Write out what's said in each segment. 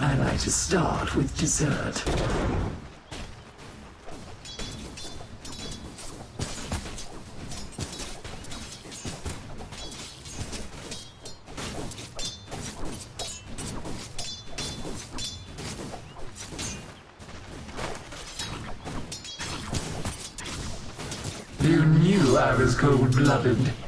I like to start with dessert. You knew I was cold-blooded.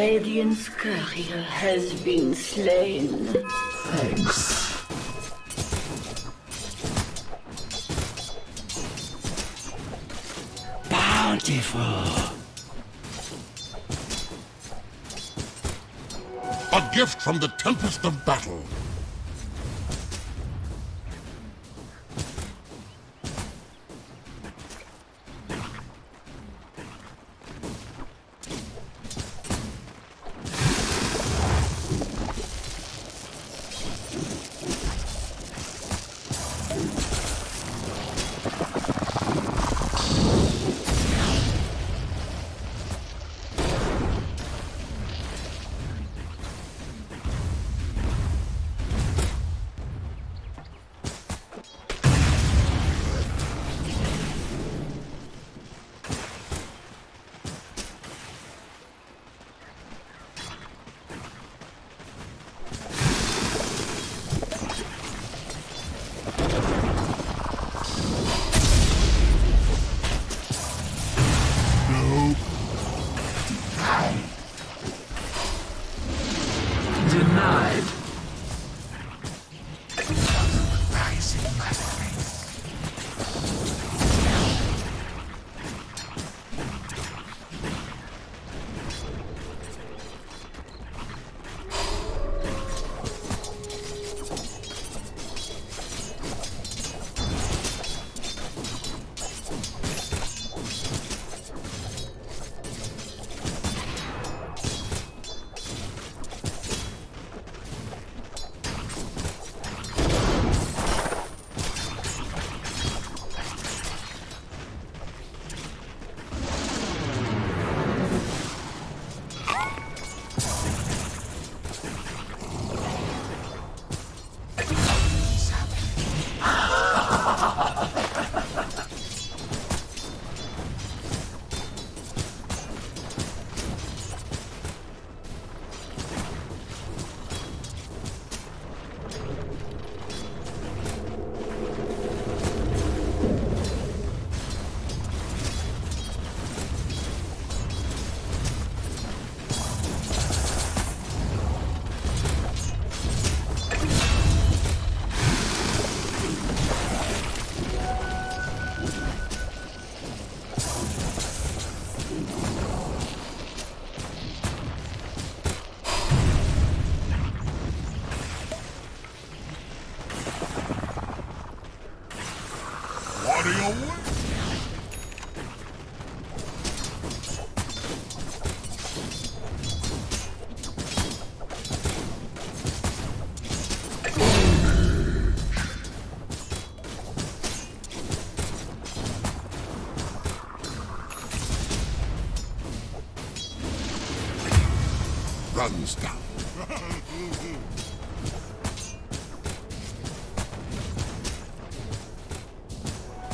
Radiant's courier has been slain. Thanks. Bountiful. A gift from the Tempest of Battle.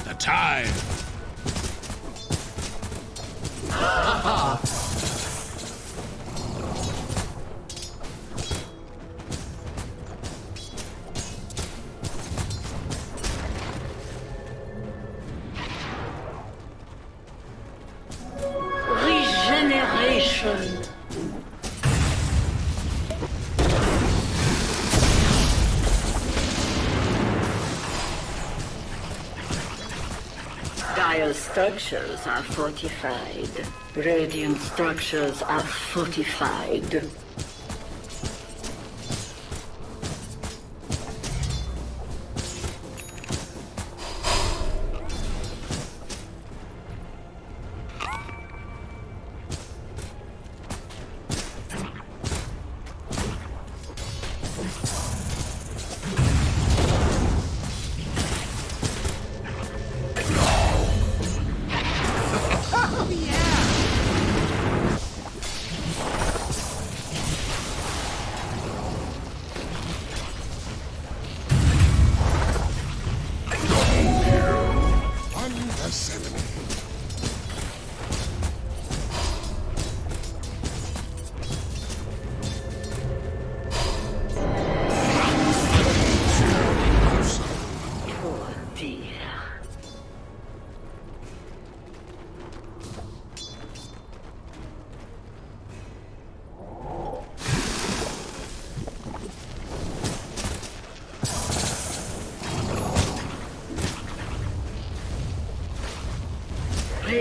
The time. Structures are fortified. Radiant structures are fortified.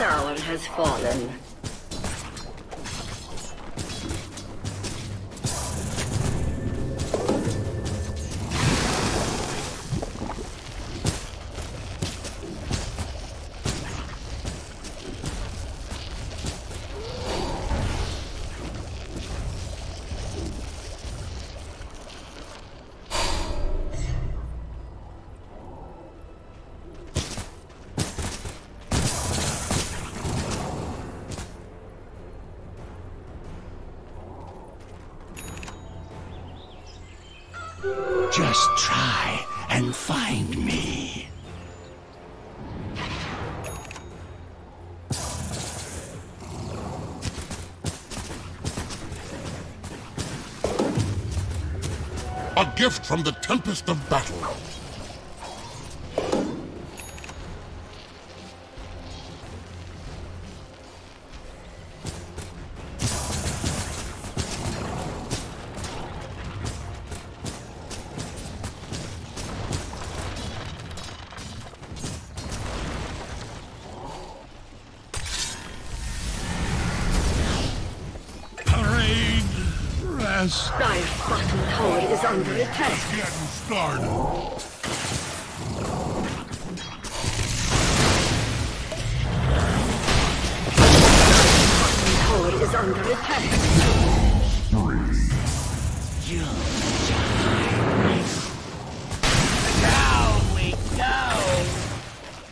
Tower has fallen. Just try and find me. A gift from the Tempest of Battle.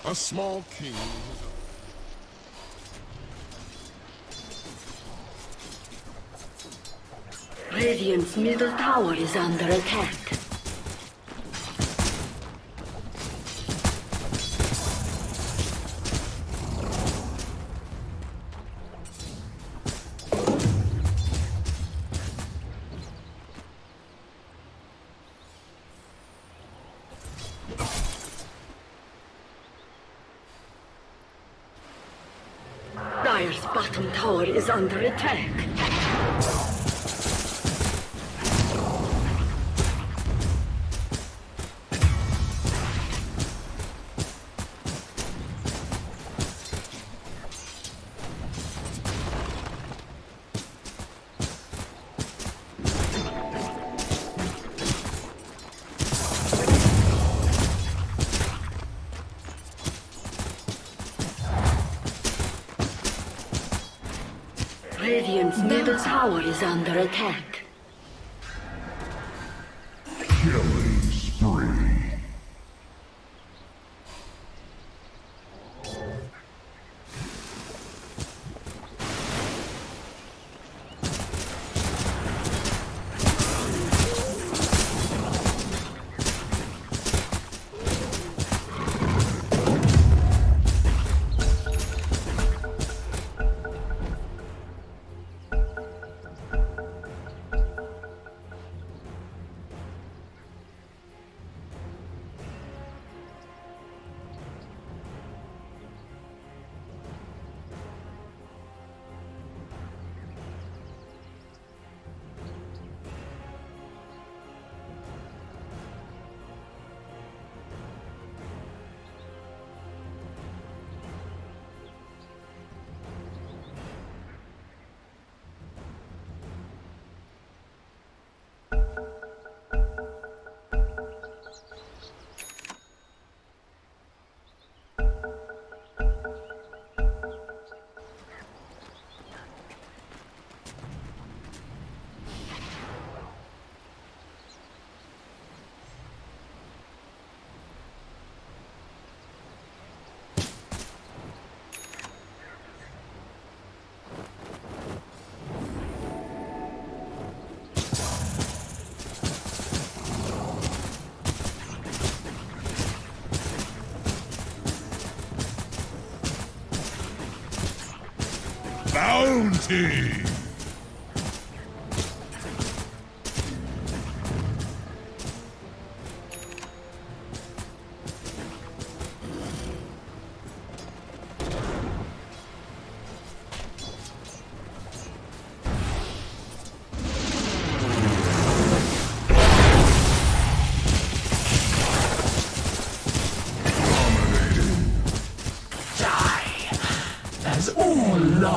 A small king. Radiant's middle tower is under attack. Radiant's middle tower is under attack. Bounty!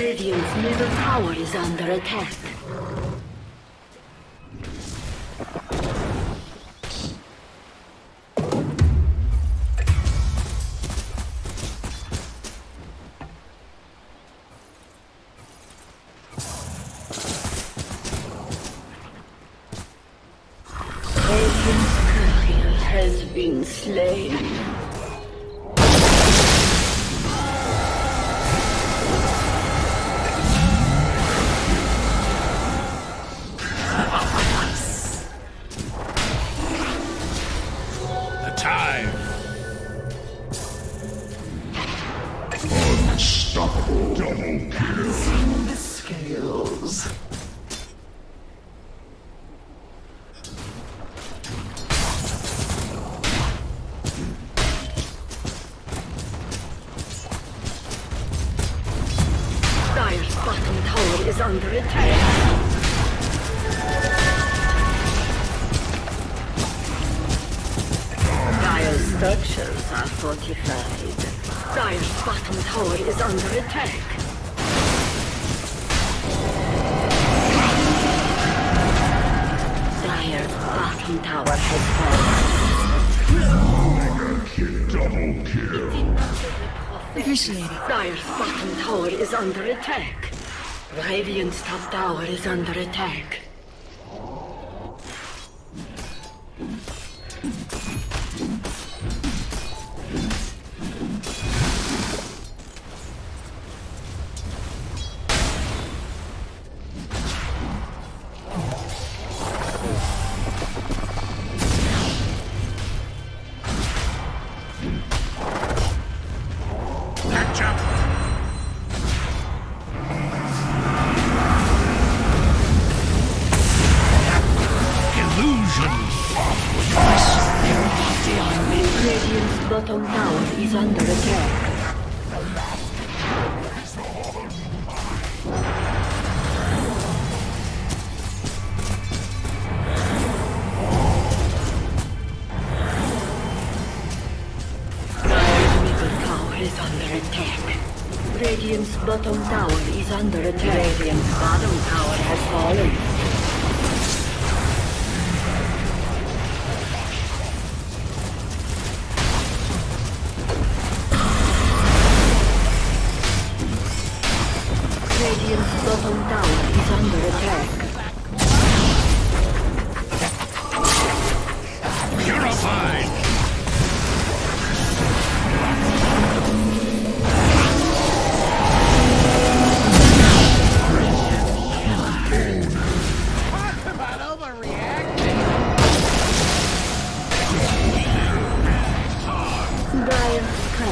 Radiant's middle tower is under attack. Under attack. Dire's structures are fortified. Dire's bottom tower is under attack. Dire's bottom tower has fallen. Double kill. Appreciate it. Dire's bottom tower is under attack. Radiant's top tower is under attack. Radiant's bottom tower is under attack.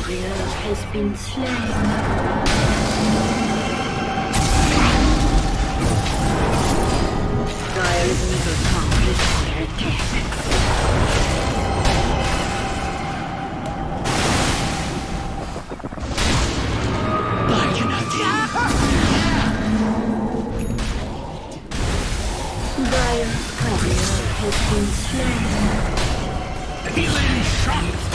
Courier has been slain. Dire's middle tower is under attack. Dire's courier has been slain. Healing shot!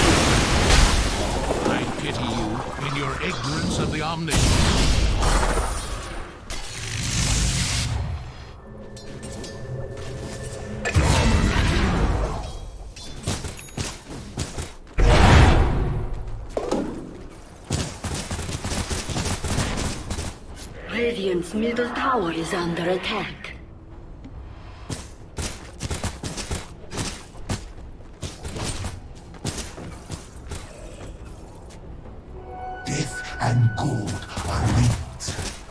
Pity you in your ignorance of the omniscient. Radiant's middle tower is under attack. And gold are linked.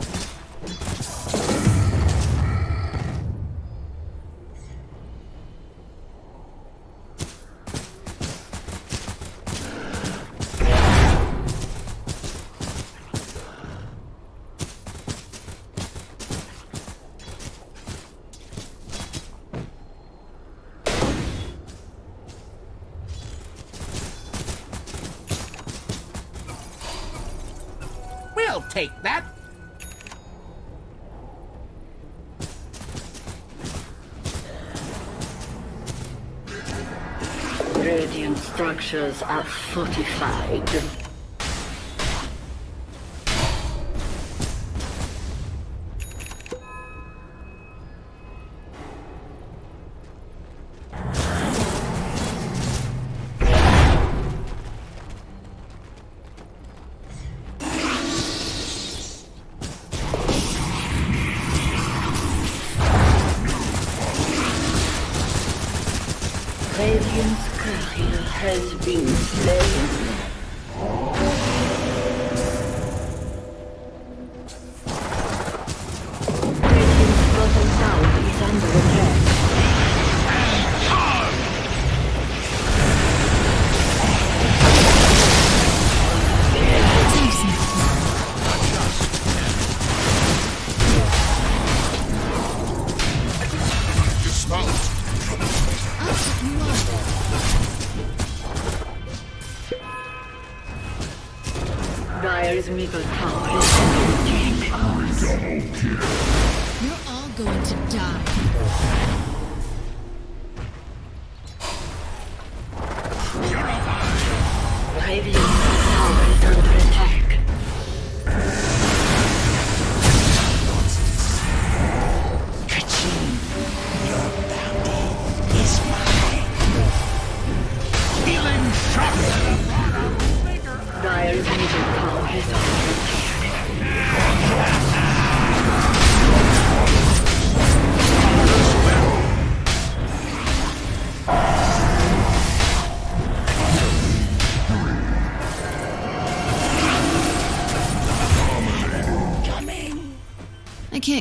Structures are fortified. Radiant's courier has been slain.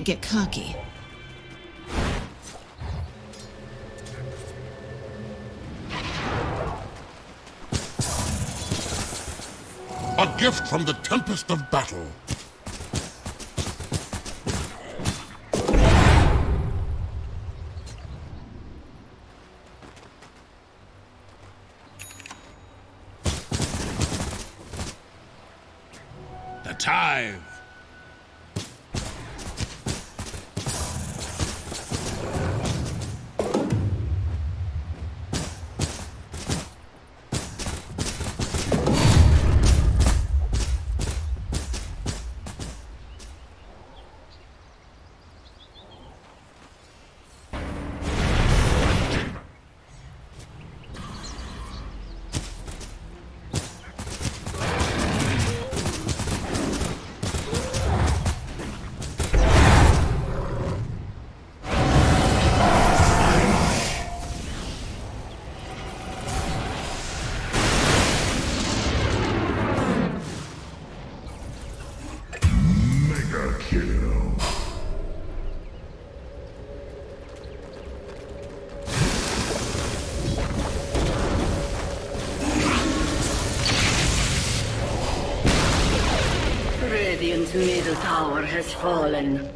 can't get cocky. A gift from the tempest of battle. tower has fallen.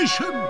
nation.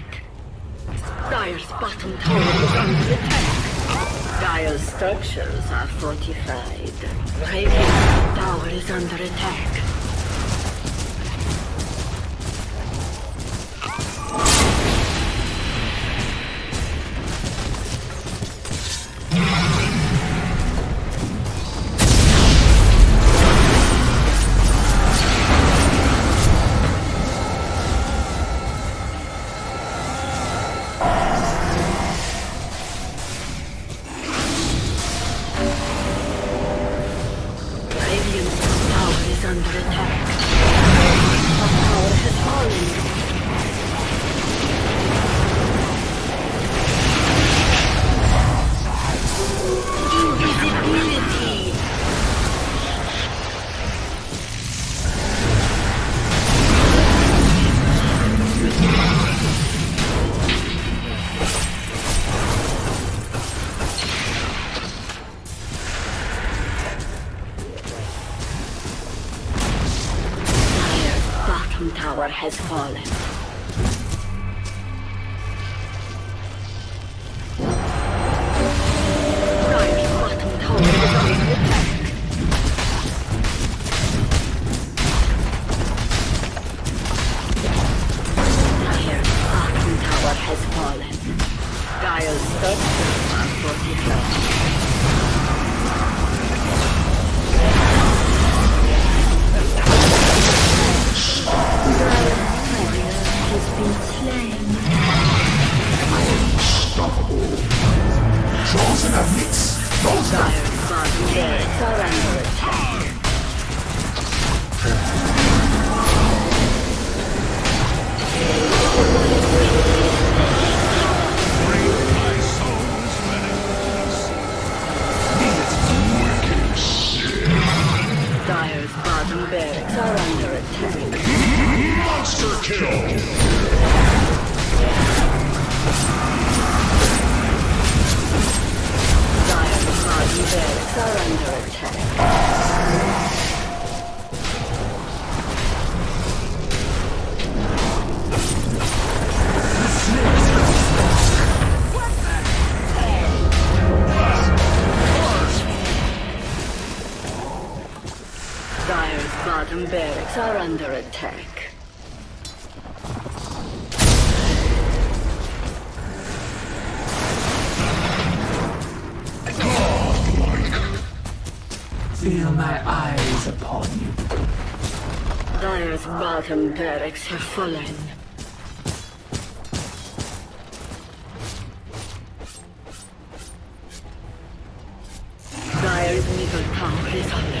Dire's bottom tower is under attack. Dire's structures are fortified. Radiant's tower is under attack. Bottom barracks are under attack. Feel my eyes upon you. Dire's bottom barracks have fallen. Dire's middle tower is under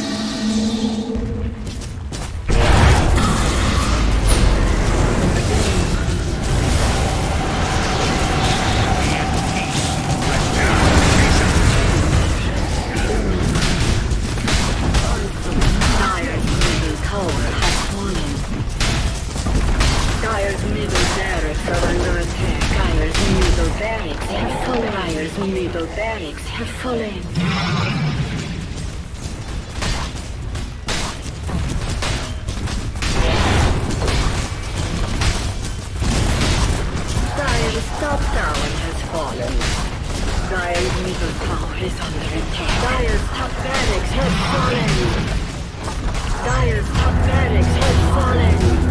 Barracks have fallen. Dire's middle barracks have fallen. Top tower has fallen. Dire's middle tower is under attack. Dire's top barracks has fallen. Dire's top barracks has fallen.